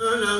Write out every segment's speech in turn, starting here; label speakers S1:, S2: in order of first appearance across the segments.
S1: ألم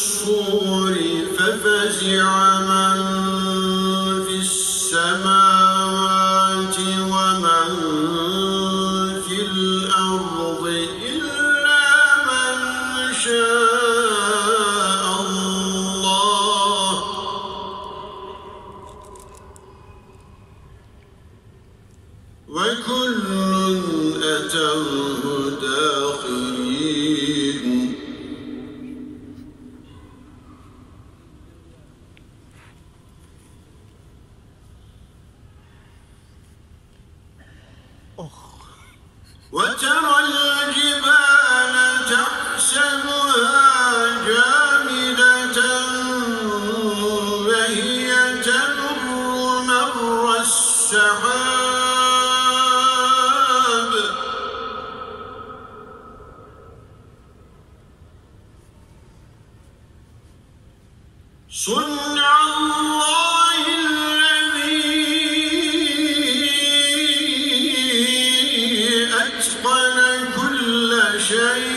S1: الصور ففزع من صنع الله الذي أتقن كل شيء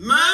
S1: ما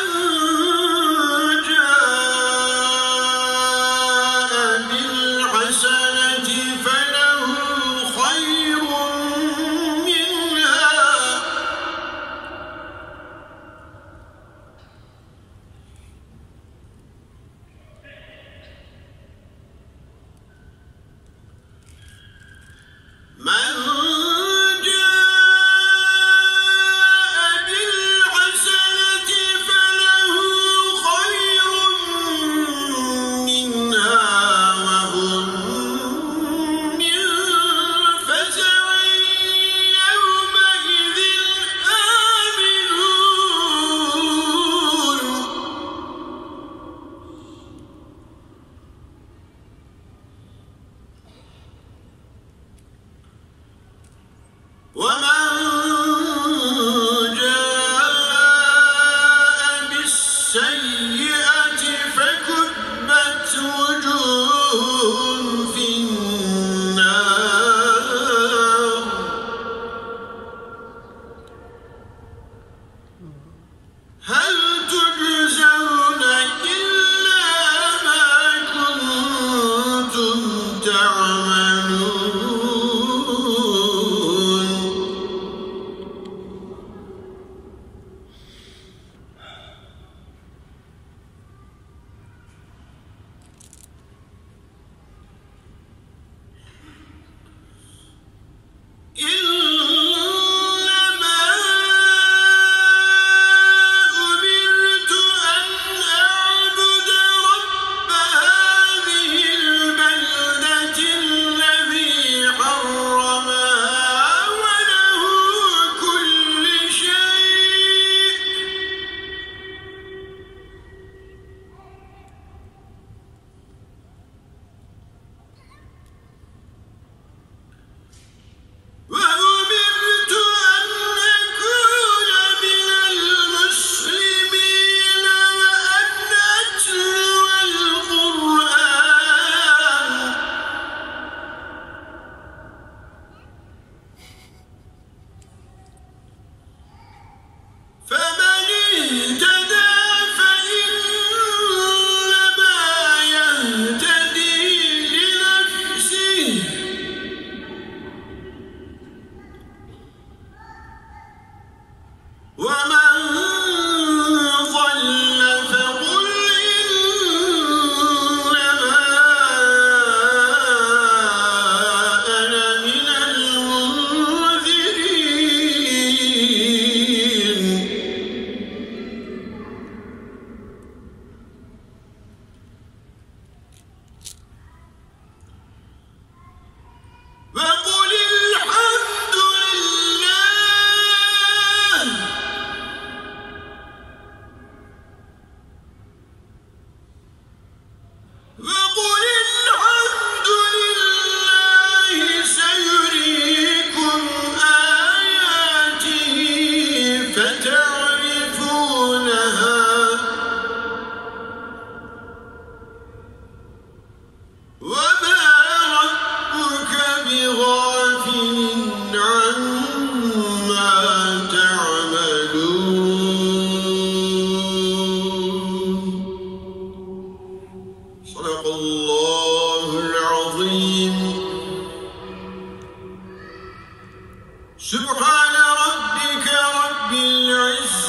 S1: وما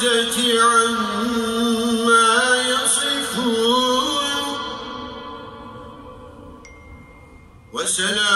S1: العزة وسلام